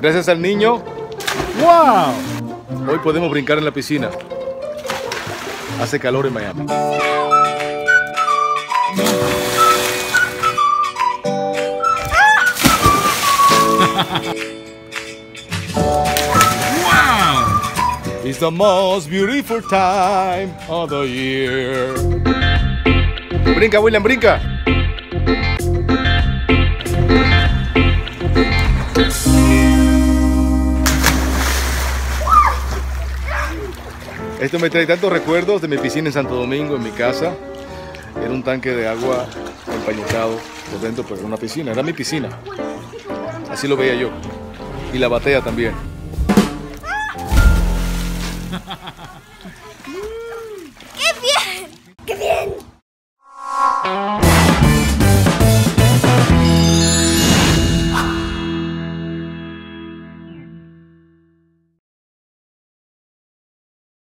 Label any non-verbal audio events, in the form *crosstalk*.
Gracias al niño. ¡Wow! Hoy podemos brincar en la piscina. Hace calor en Miami. *laughs* It's the most beautiful time of the year. Brinca, William, brinca. Esto me trae tantos recuerdos de mi piscina en Santo Domingo, en mi casa. Era un tanque de agua empañetado por dentro, pero era una piscina. Era mi piscina. Así lo veía yo. Y la batea también. *laughs* ¡Qué bien! ¡Qué bien!